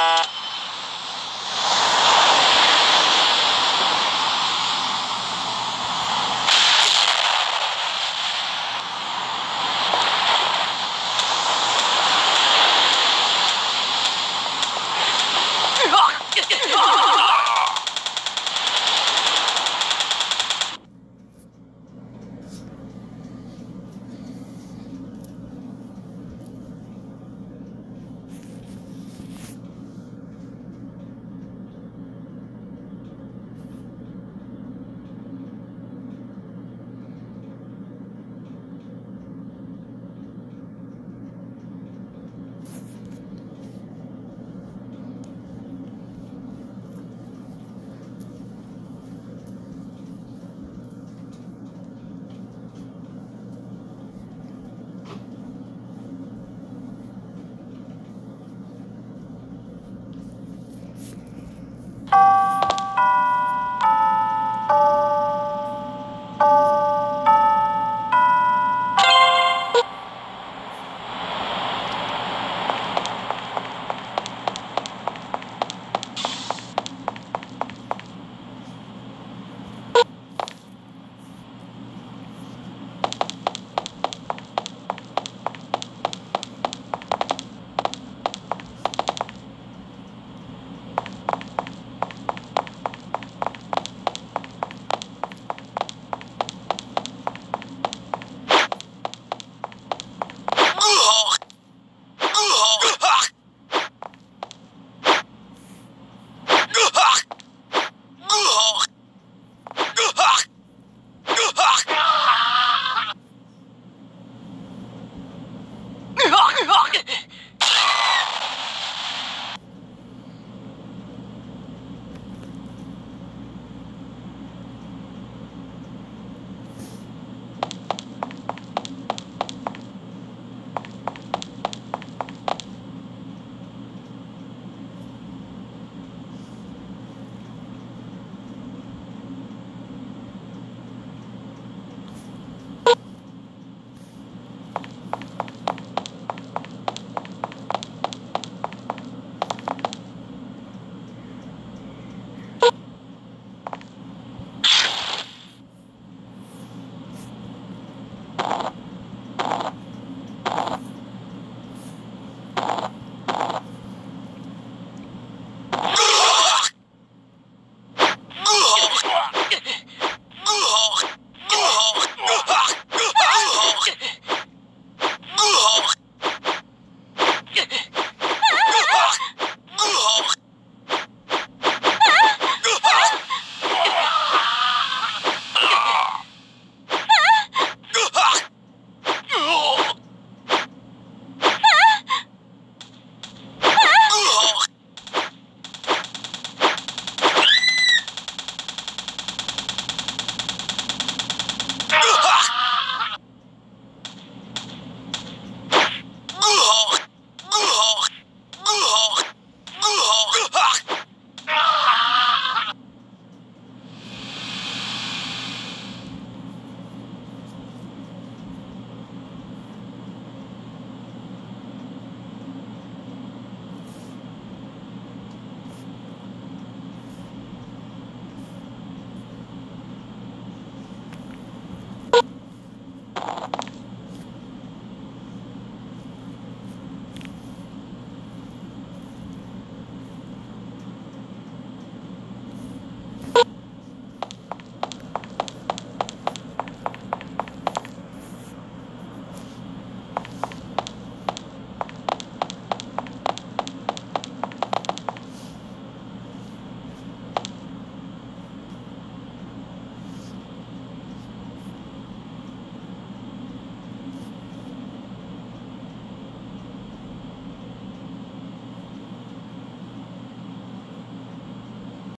Uh... 啊啊啊